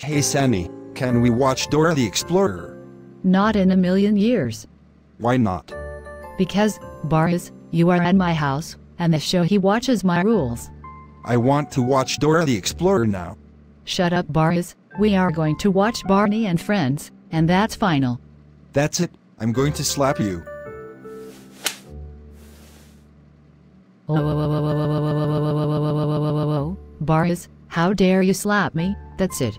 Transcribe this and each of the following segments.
Hey Sanae, can we watch Dora the Explorer? Not in a million years. Why not? Because, Boris, you are at my house, and the show he watches my rules. I want to watch Dora the Explorer now. Shut up, Boris. We are going to watch Barney and Friends, and that's final. That's it, I'm going to slap you. Boris, how dare you slap me? That's it.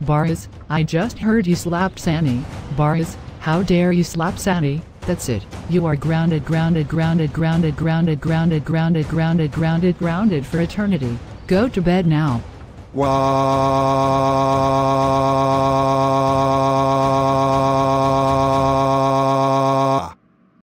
Boris, I just heard you slapped Sanae. Boris, how dare you slap Sanae? That's it. You are grounded, grounded, grounded, grounded, grounded, grounded, grounded, grounded, grounded, grounded for eternity. Go to bed now. Wow